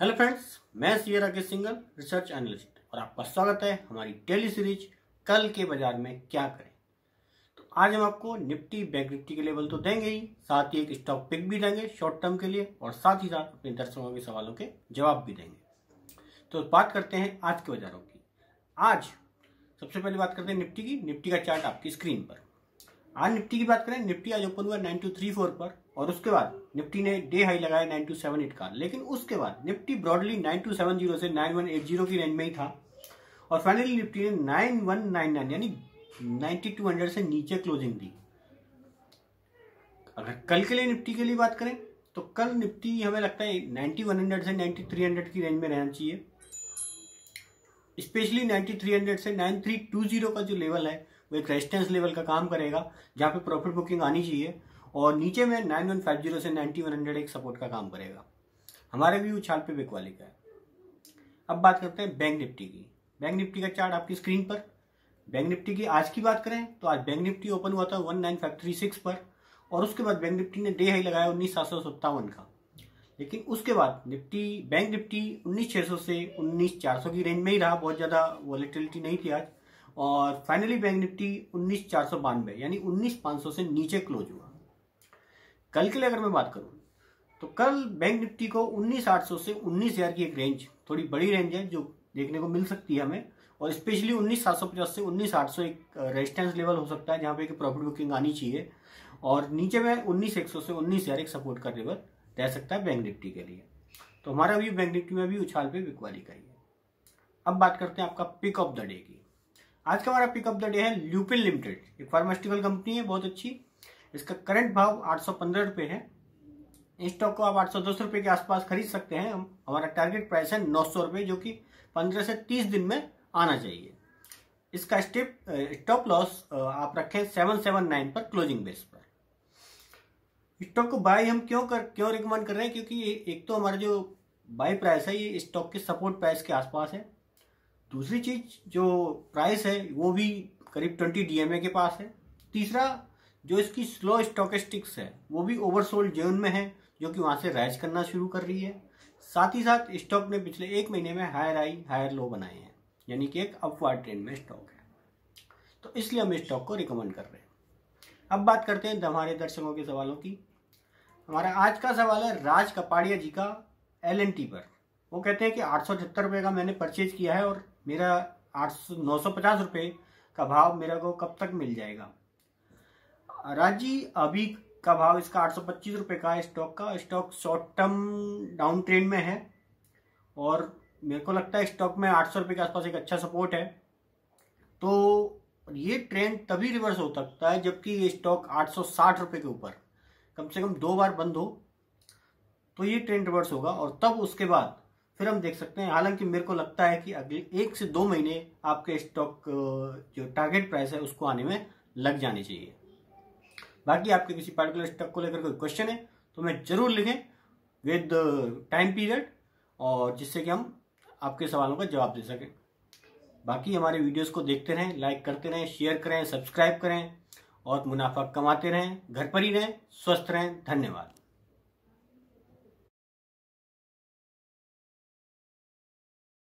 Hello friends, मैं C Rakesh Singhal research analyst, और आपका स्वागत है हमारी डेली सीरीज़ कल के बाज़ार में क्या करें। तो आज हम आपको निफ्टी बैंक निफ्टी के लेवल तो देंगे ही, साथ ही एक स्टॉक पिक भी देंगे शॉर्ट टर्म के लिए, और साथ ही साथ अपने दर्शकों के सवालों के जवाब भी देंगे। तो बात करते हैं आज के बाजारों की। आज सबसे पहले बात करते हैं निफ्टी की। निफ्टी का चार्ट आपकी स्क्रीन पर। आज निफ्टी की बात करें, निफ्टी आज ओपन हुआ नाइन टू थ्री फोर पर, और उसके बाद निफ्टी ने डे हाई लगाया नाइन टू सेवन एट का। लेकिन उसके बाद Nifty broadly nine two seven zero से नाइन वन एट ज़ीरो की रेंज में ही था, और फाइनली निफ्टी ने नाइन वन नाइन नाइन यानी नाइन्टी टू हंड्रेड से नीचे क्लोजिंग दी। अगर कल के लिए निफ्टी के लिए बात करें तो कल निफ्टी हमें लगता है नाइन्टी वन हंड्रेड से नाइन्टी थ्री हंड्रेड की रेंज में रहना चाहिए। स्पेशली नाइन्टी थ्री हंड्रेड से नाइन थ्री टू ज़ीरो का जो लेवल है वो एक रेजिस्टेंस लेवल का काम करेगा, जहाँ पे प्रॉफिट बुकिंग आनी चाहिए, और नीचे में नाइन वन फाइव ज़ीरो से नाइनटी वन हंड्रेड एक सपोर्ट का काम करेगा। हमारे भी उछाल पे बिकवाली का है। अब बात करते हैं बैंक निफ्टी की। बैंक निफ्टी का चार्ट आपकी स्क्रीन पर। बैंक निफ्टी की आज की बात करें तो आज बैंक निफ्टी ओपन हुआ था one nine five three six पर, और उसके बाद बैंक निफ्टी ने डे हाई लगाया उन्नीस सात सौ सत्तावन का। लेकिन उसके बाद निफ्टी बैंक निफ्टी उन्नीस छह सौ से उन्नीस चार सौ की रेंज में ही रहा, बहुत ज़्यादा वॉलिटिलिटी नहीं थी आज। और फाइनली बैंक निफ्टी उन्नीस चार सौ बानवे, यानी उन्नीस पाँच सौ से नीचे क्लोज हुआ। कल के लिए अगर मैं बात करूँ तो कल बैंक निफ्टी को उन्नीस आठ सौ से उन्नीस हज़ार की एक रेंज थोड़ी बड़ी रेंज है, जो देखने को मिल सकती है हमें, और स्पेशली उन्नीस सात सौ पचास से उन्नीस आठ सौ एक रेजिस्टेंस लेवल हो सकता है, जहाँ पे प्रॉफिट बुकिंग आनी चाहिए, और नीचे में उन्नीस एक सौ से उन्नीस हज़ार एक सपोर्ट का लेवल रह सकता है बैंक निफ्टी के लिए। तो हमारा भी बैंक निफ्टी में भी उछाल पे बिकवाली का ही है। अब बात करते हैं आपका पिक ऑफ़ द डे की। आज का हमारा पिकअप द डे है ल्यूपिन लिमिटेड एक फार्मास्यूटिकल कंपनी है, बहुत अच्छी। इसका करंट भाव आठ सौ पंद्रह रुपये है। इस स्टॉक को आप आठ सौ दस रुपये के आसपास खरीद सकते हैं। हम, हमारा टारगेट प्राइस है नौ सौ रुपये जो कि पंद्रह से तीस दिन में आना चाहिए। इसका स्टेप स्टॉप लॉस आप रखें सेवन सेवन नाइन पर क्लोजिंग बेस पर। स्टॉक को बाय हम क्यों कर, क्यों रिकमेंड कर रहे हैं? क्योंकि एक तो हमारा जो बाय प्राइस है, ये स्टॉक के सपोर्ट प्राइस के आसपास है। दूसरी चीज़ जो प्राइस है, वो भी करीब ट्वेंटी डीएमए के पास है। तीसरा, जो इसकी स्लो स्टोकेस्टिक्स है, वो भी ओवरसोल्ड जोन में है, जो कि वहाँ से राइज करना शुरू कर रही है। साथ ही साथ स्टॉक ने पिछले एक महीने में हायर हाई हायर लो बनाए हैं, यानी कि एक अपवार्ड ट्रेंड में स्टॉक है। तो इसलिए हम स्टॉक को रिकमेंड कर रहे हैं। अब बात करते हैं हमारे दर्शकों के सवालों की। हमारा आज का सवाल है राज कपाड़िया जी का एलएनटी पर। वो कहते हैं कि आठ सौ का मैंने परचेज किया है और मेरा आठ सौ, नौ सौ पचास रुपये का भाव मेरा को कब तक मिल जाएगा? राज़ी अभी का भाव इसका आठ सौ पच्चीस रुपये का स्टॉक का stock short term down trend में है और मेरे को लगता है स्टॉक में आठ सौ रुपये के आसपास एक अच्छा सपोर्ट है। तो ये ट्रेंड तभी रिवर्स हो सकता है जबकि ये स्टॉक आठ सौ साठ रुपये के ऊपर, कम से कम दो बार बंद हो तो ये ट्रेंड रिवर्स होगा और तब उसके बाद फिर हम देख सकते हैं, हालाँकि मेरे को लगता है कि अगले एक से दो महीने आपके स्टॉक जो टारगेट प्राइस है उसको आने में लग जाने चाहिए। बाकी आपके किसी पार्टिकुलर स्टॉक को लेकर कोई क्वेश्चन है तो मैं ज़रूर लिखें विद टाइम पीरियड और जिससे कि हम आपके सवालों का जवाब दे सकें। बाकी हमारे वीडियोस को देखते रहें लाइक करते रहें शेयर करें सब्सक्राइब करें और मुनाफा कमाते रहें, घर पर ही रहें, स्वस्थ रहें। धन्यवाद।